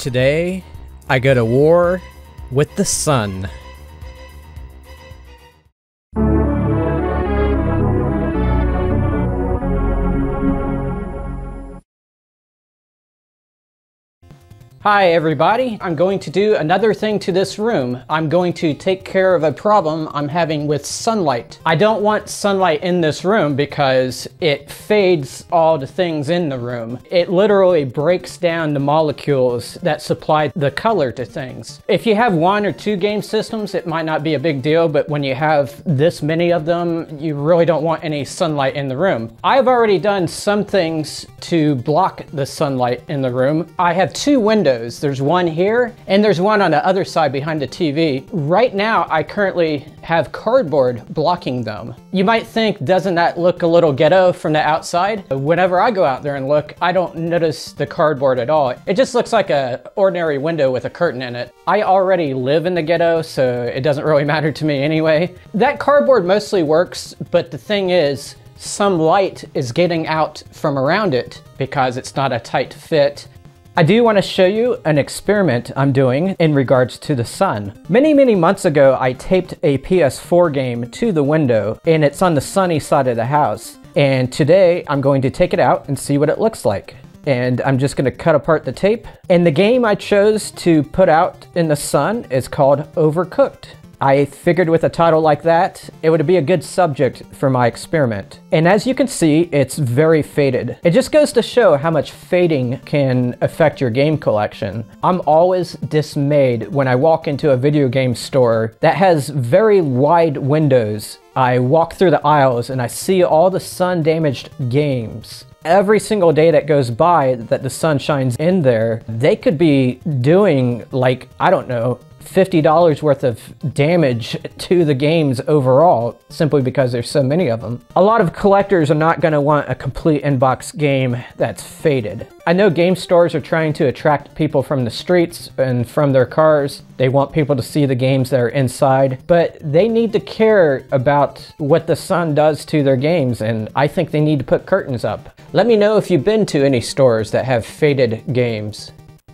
Today, I go to war with the sun. Hi everybody, I'm going to do another thing to this room. I'm going to take care of a problem I'm having with sunlight. I don't want sunlight in this room because it fades all the things in the room. It literally breaks down the molecules that supply the color to things. If you have one or two game systems, it might not be a big deal, but when you have this many of them, you really don't want any sunlight in the room. I've already done some things to block the sunlight in the room. I have two windows windows. There's one here and there's one on the other side behind the TV. Right now, I currently have cardboard blocking them. You might think, doesn't that look a little ghetto from the outside? Whenever I go out there and look, I don't notice the cardboard at all. It just looks like a ordinary window with a curtain in it. I already live in the ghetto, so it doesn't really matter to me anyway. That cardboard mostly works, but the thing is, some light is getting out from around it because it's not a tight fit I do want to show you an experiment I'm doing in regards to the sun. Many, many months ago, I taped a PS4 game to the window and it's on the sunny side of the house. And today I'm going to take it out and see what it looks like. And I'm just gonna cut apart the tape. And the game I chose to put out in the sun is called Overcooked. I figured with a title like that, it would be a good subject for my experiment. And as you can see, it's very faded. It just goes to show how much fading can affect your game collection. I'm always dismayed when I walk into a video game store that has very wide windows. I walk through the aisles and I see all the sun damaged games every single day that goes by that the sun shines in there, they could be doing like, I don't know, $50 worth of damage to the games overall, simply because there's so many of them. A lot of collectors are not going to want a complete inbox game that's faded. I know game stores are trying to attract people from the streets and from their cars. They want people to see the games that are inside, but they need to care about what the sun does to their games, and I think they need to put curtains up. Let me know if you've been to any stores that have faded games.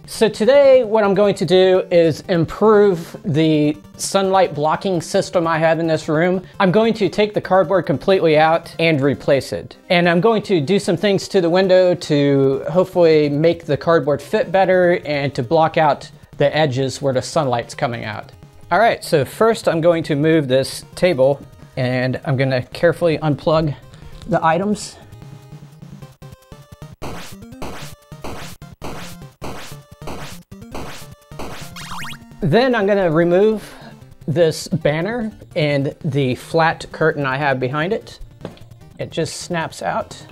So today what I'm going to do is improve the sunlight blocking system I have in this room. I'm going to take the cardboard completely out and replace it. And I'm going to do some things to the window to hopefully make the cardboard fit better and to block out the edges where the sunlight's coming out. All right, so first I'm going to move this table and I'm gonna carefully unplug the items Then I'm gonna remove this banner and the flat curtain I have behind it. It just snaps out.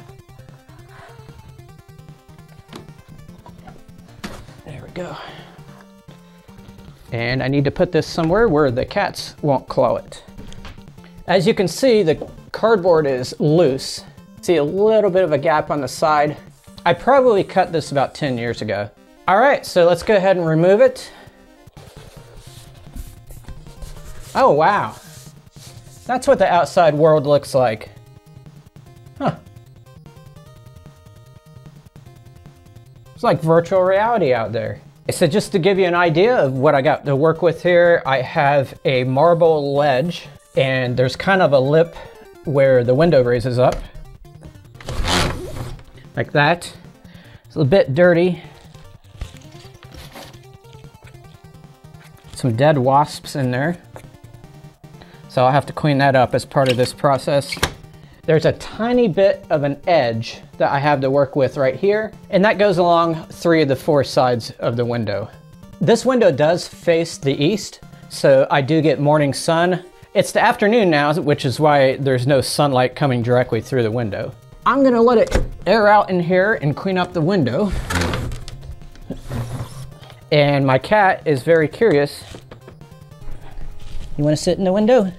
There we go. And I need to put this somewhere where the cats won't claw it. As you can see, the cardboard is loose. See a little bit of a gap on the side. I probably cut this about 10 years ago. All right, so let's go ahead and remove it. Oh, wow. That's what the outside world looks like. Huh. It's like virtual reality out there. So just to give you an idea of what I got to work with here, I have a marble ledge and there's kind of a lip where the window raises up. Like that. It's a bit dirty. Some dead wasps in there. So I'll have to clean that up as part of this process. There's a tiny bit of an edge that I have to work with right here, and that goes along three of the four sides of the window. This window does face the east, so I do get morning sun. It's the afternoon now, which is why there's no sunlight coming directly through the window. I'm gonna let it air out in here and clean up the window. And my cat is very curious. You wanna sit in the window?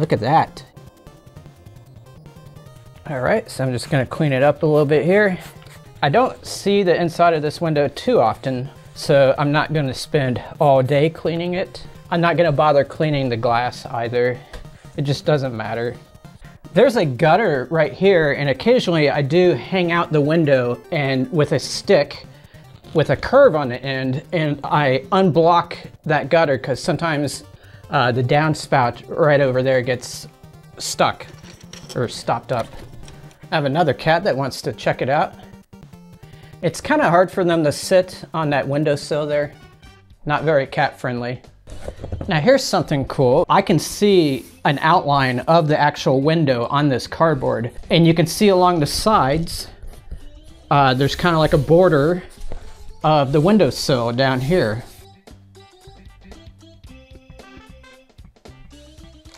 Look at that. All right, so I'm just gonna clean it up a little bit here. I don't see the inside of this window too often, so I'm not gonna spend all day cleaning it. I'm not gonna bother cleaning the glass either. It just doesn't matter. There's a gutter right here, and occasionally I do hang out the window and with a stick with a curve on the end and I unblock that gutter because sometimes uh, the downspout right over there gets stuck or stopped up. I have another cat that wants to check it out. It's kind of hard for them to sit on that windowsill there. Not very cat friendly. Now here's something cool. I can see an outline of the actual window on this cardboard and you can see along the sides uh, there's kind of like a border of the windowsill down here.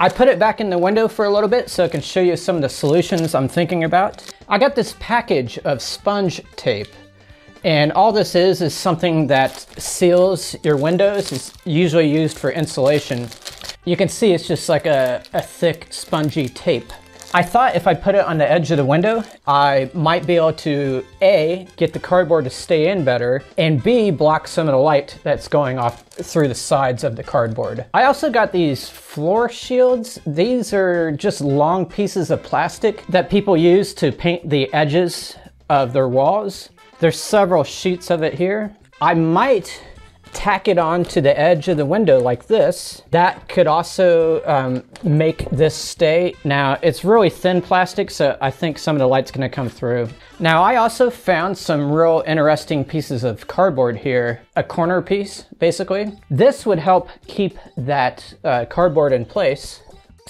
I put it back in the window for a little bit so I can show you some of the solutions I'm thinking about. I got this package of sponge tape and all this is is something that seals your windows. It's usually used for insulation. You can see it's just like a, a thick spongy tape. I thought if I put it on the edge of the window, I might be able to A, get the cardboard to stay in better, and B, block some of the light that's going off through the sides of the cardboard. I also got these floor shields. These are just long pieces of plastic that people use to paint the edges of their walls. There's several sheets of it here. I might tack it on to the edge of the window like this. That could also um, make this stay. Now it's really thin plastic, so I think some of the light's gonna come through. Now I also found some real interesting pieces of cardboard here. A corner piece, basically. This would help keep that uh, cardboard in place.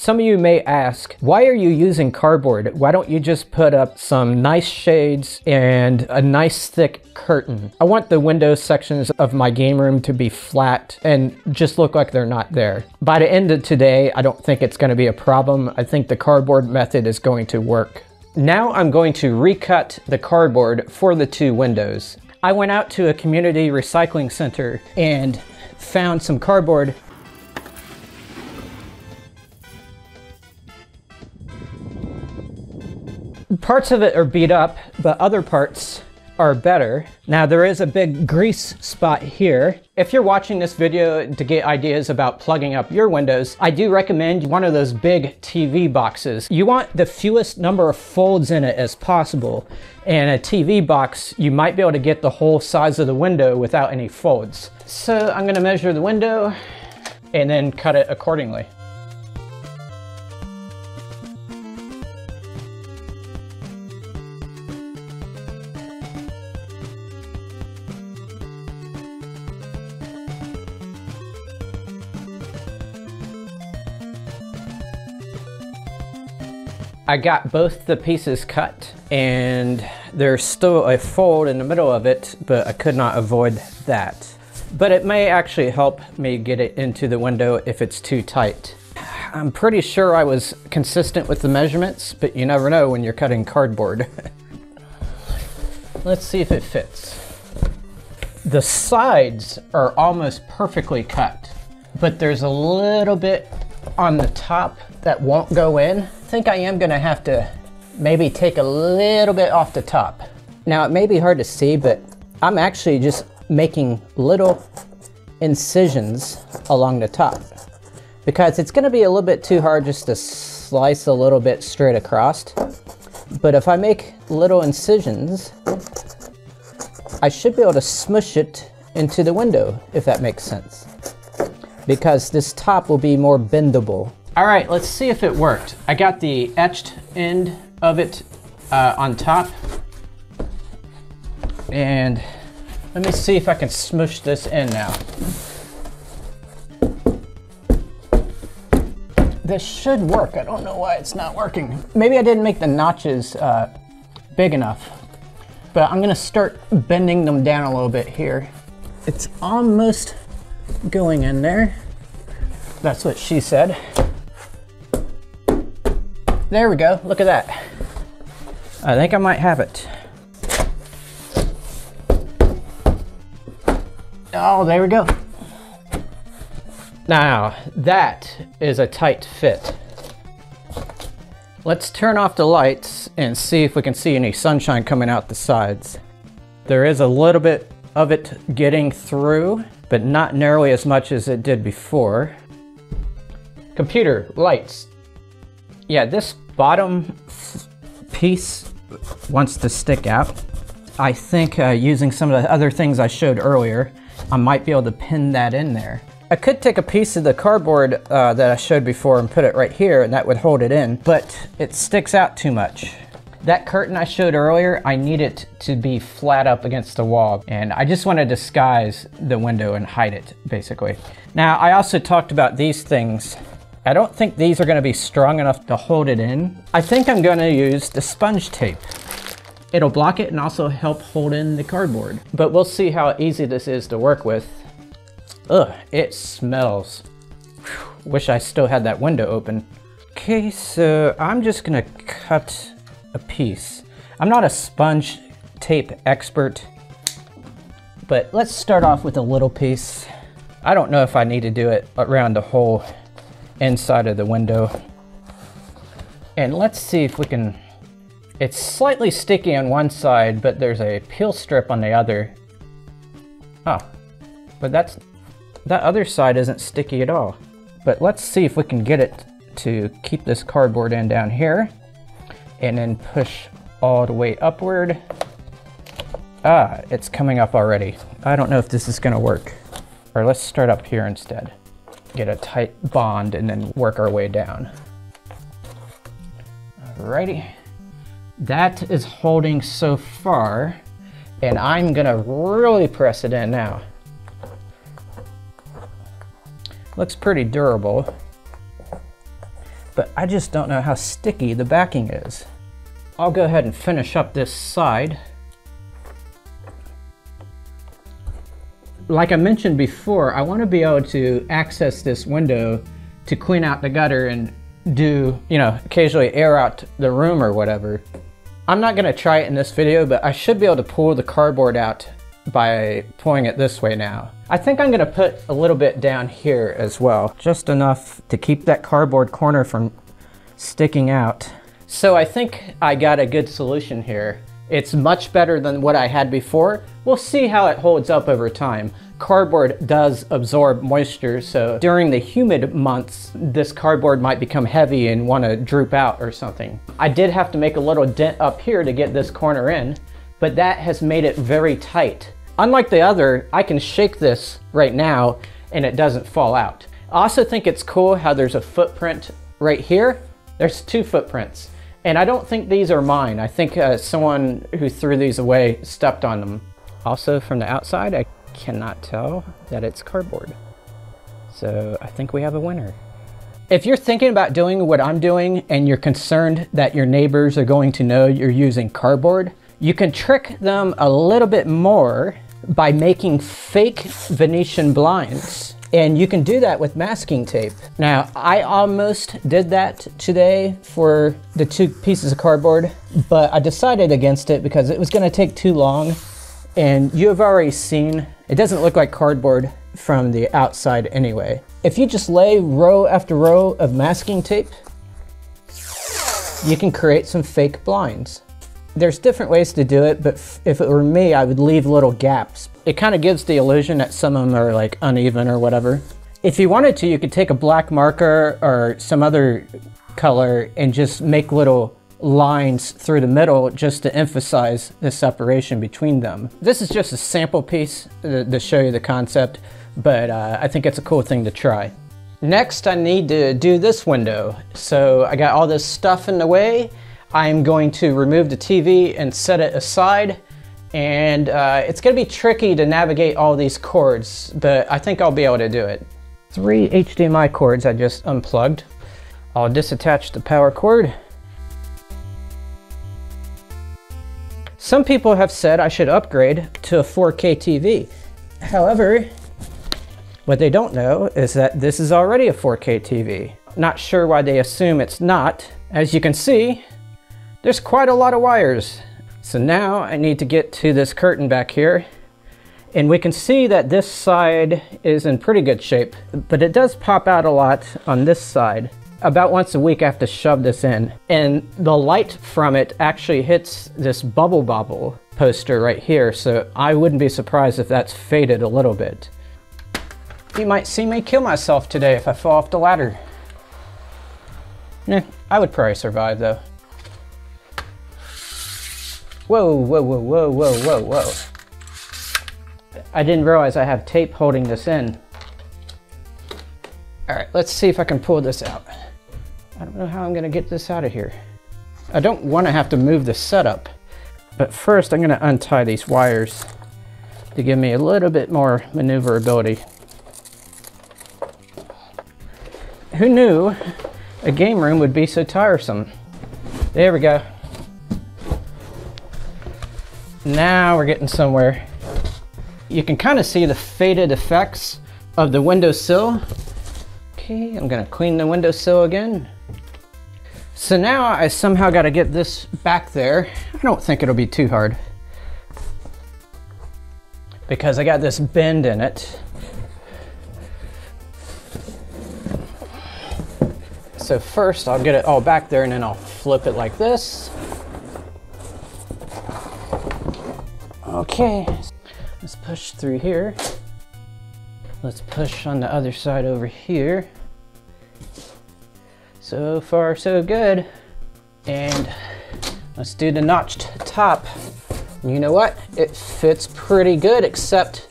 Some of you may ask, why are you using cardboard? Why don't you just put up some nice shades and a nice thick curtain? I want the window sections of my game room to be flat and just look like they're not there. By the end of today, I don't think it's gonna be a problem. I think the cardboard method is going to work. Now I'm going to recut the cardboard for the two windows. I went out to a community recycling center and found some cardboard Parts of it are beat up, but other parts are better. Now there is a big grease spot here. If you're watching this video to get ideas about plugging up your windows, I do recommend one of those big TV boxes. You want the fewest number of folds in it as possible. And a TV box, you might be able to get the whole size of the window without any folds. So I'm gonna measure the window and then cut it accordingly. I got both the pieces cut and there's still a fold in the middle of it, but I could not avoid that. But it may actually help me get it into the window if it's too tight. I'm pretty sure I was consistent with the measurements, but you never know when you're cutting cardboard. Let's see if it fits. The sides are almost perfectly cut, but there's a little bit on the top that won't go in I think I am gonna have to maybe take a little bit off the top. Now it may be hard to see, but I'm actually just making little incisions along the top because it's gonna be a little bit too hard just to slice a little bit straight across. But if I make little incisions, I should be able to smush it into the window, if that makes sense. Because this top will be more bendable. All right, let's see if it worked. I got the etched end of it uh, on top. And let me see if I can smush this in now. This should work. I don't know why it's not working. Maybe I didn't make the notches uh, big enough. But I'm gonna start bending them down a little bit here. It's almost going in there. That's what she said. There we go, look at that. I think I might have it. Oh, there we go. Now, that is a tight fit. Let's turn off the lights and see if we can see any sunshine coming out the sides. There is a little bit of it getting through, but not nearly as much as it did before. Computer, lights. Yeah, this bottom piece wants to stick out. I think uh, using some of the other things I showed earlier, I might be able to pin that in there. I could take a piece of the cardboard uh, that I showed before and put it right here and that would hold it in, but it sticks out too much. That curtain I showed earlier, I need it to be flat up against the wall and I just want to disguise the window and hide it basically. Now I also talked about these things. I don't think these are going to be strong enough to hold it in. I think I'm going to use the sponge tape. It'll block it and also help hold in the cardboard. But we'll see how easy this is to work with. Ugh, it smells. Whew, wish I still had that window open. Okay, so I'm just gonna cut a piece. I'm not a sponge tape expert, but let's start off with a little piece. I don't know if I need to do it around the whole inside of the window. And let's see if we can, it's slightly sticky on one side, but there's a peel strip on the other. Oh, but that's that other side isn't sticky at all. But let's see if we can get it to keep this cardboard in down here and then push all the way upward. Ah, it's coming up already. I don't know if this is gonna work. Or let's start up here instead. Get a tight bond and then work our way down. Alrighty. That is holding so far and I'm gonna really press it in now. Looks pretty durable, but I just don't know how sticky the backing is. I'll go ahead and finish up this side. Like I mentioned before, I want to be able to access this window to clean out the gutter and do, you know, occasionally air out the room or whatever. I'm not going to try it in this video, but I should be able to pull the cardboard out by pulling it this way now. I think I'm gonna put a little bit down here as well, just enough to keep that cardboard corner from sticking out. So I think I got a good solution here. It's much better than what I had before. We'll see how it holds up over time. Cardboard does absorb moisture, so during the humid months, this cardboard might become heavy and want to droop out or something. I did have to make a little dent up here to get this corner in, but that has made it very tight. Unlike the other, I can shake this right now and it doesn't fall out. I also think it's cool how there's a footprint right here. There's two footprints. And I don't think these are mine. I think uh, someone who threw these away stepped on them. Also from the outside, I cannot tell that it's cardboard. So I think we have a winner. If you're thinking about doing what I'm doing and you're concerned that your neighbors are going to know you're using cardboard, you can trick them a little bit more by making fake Venetian blinds. And you can do that with masking tape. Now, I almost did that today for the two pieces of cardboard, but I decided against it because it was gonna take too long. And you have already seen, it doesn't look like cardboard from the outside anyway. If you just lay row after row of masking tape, you can create some fake blinds. There's different ways to do it, but if it were me, I would leave little gaps. It kind of gives the illusion that some of them are like uneven or whatever. If you wanted to, you could take a black marker or some other color and just make little lines through the middle just to emphasize the separation between them. This is just a sample piece to, to show you the concept, but uh, I think it's a cool thing to try. Next, I need to do this window. So I got all this stuff in the way I'm going to remove the TV and set it aside. And uh, it's gonna be tricky to navigate all these cords, but I think I'll be able to do it. Three HDMI cords I just unplugged. I'll disattach the power cord. Some people have said I should upgrade to a 4K TV. However, what they don't know is that this is already a 4K TV. Not sure why they assume it's not. As you can see, there's quite a lot of wires. So now I need to get to this curtain back here. And we can see that this side is in pretty good shape, but it does pop out a lot on this side. About once a week I have to shove this in. And the light from it actually hits this Bubble Bobble poster right here, so I wouldn't be surprised if that's faded a little bit. You might see me kill myself today if I fall off the ladder. Eh, I would probably survive though. Whoa, whoa, whoa, whoa, whoa, whoa, whoa. I didn't realize I have tape holding this in. All right, let's see if I can pull this out. I don't know how I'm gonna get this out of here. I don't wanna have to move the setup, but first I'm gonna untie these wires to give me a little bit more maneuverability. Who knew a game room would be so tiresome? There we go. Now we're getting somewhere. You can kind of see the faded effects of the windowsill. Okay, I'm gonna clean the windowsill again. So now I somehow gotta get this back there. I don't think it'll be too hard. Because I got this bend in it. So first I'll get it all back there and then I'll flip it like this. Okay, let's push through here. Let's push on the other side over here. So far, so good. And let's do the notched top. You know what? It fits pretty good, except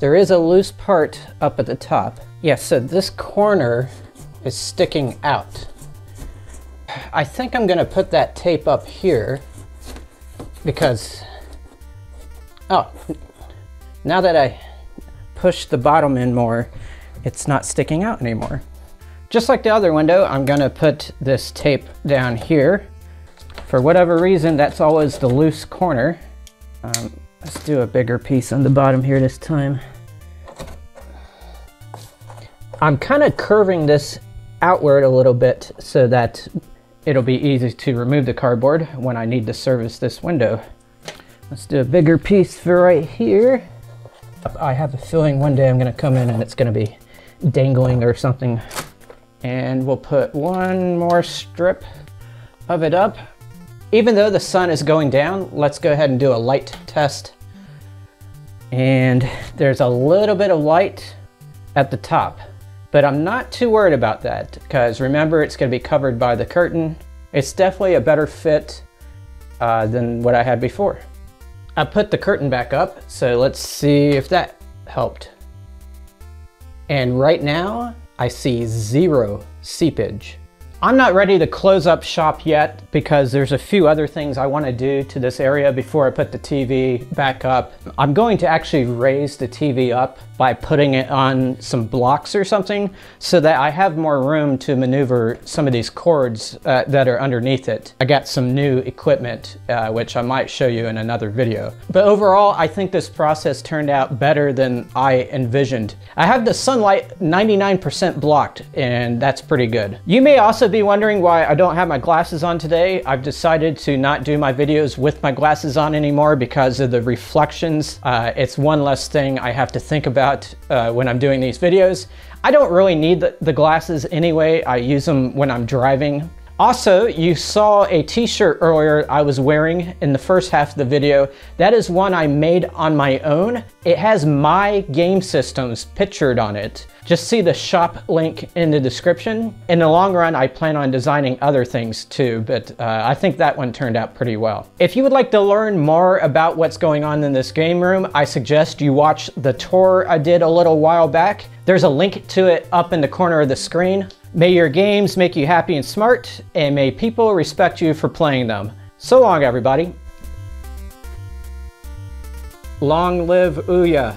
there is a loose part up at the top. Yeah, so this corner is sticking out. I think I'm gonna put that tape up here because Oh, now that I push the bottom in more, it's not sticking out anymore. Just like the other window, I'm gonna put this tape down here. For whatever reason, that's always the loose corner. Um, let's do a bigger piece on the bottom here this time. I'm kind of curving this outward a little bit so that it'll be easy to remove the cardboard when I need to service this window. Let's do a bigger piece for right here. I have a feeling one day I'm gonna come in and it's gonna be dangling or something. And we'll put one more strip of it up. Even though the sun is going down, let's go ahead and do a light test. And there's a little bit of light at the top, but I'm not too worried about that because remember it's gonna be covered by the curtain. It's definitely a better fit uh, than what I had before. I put the curtain back up, so let's see if that helped. And right now, I see zero seepage. I'm not ready to close up shop yet because there's a few other things I want to do to this area before I put the TV back up. I'm going to actually raise the TV up by putting it on some blocks or something so that I have more room to maneuver some of these cords uh, that are underneath it. I got some new equipment uh, which I might show you in another video. But overall I think this process turned out better than I envisioned. I have the sunlight 99% blocked and that's pretty good. You may also be wondering why I don't have my glasses on today. I've decided to not do my videos with my glasses on anymore because of the reflections. Uh, it's one less thing I have to think about uh, when I'm doing these videos. I don't really need the, the glasses anyway. I use them when I'm driving. Also, you saw a t-shirt earlier I was wearing in the first half of the video. That is one I made on my own. It has my game systems pictured on it. Just see the shop link in the description. In the long run, I plan on designing other things too, but uh, I think that one turned out pretty well. If you would like to learn more about what's going on in this game room, I suggest you watch the tour I did a little while back. There's a link to it up in the corner of the screen. May your games make you happy and smart, and may people respect you for playing them. So long, everybody. Long live Ouya.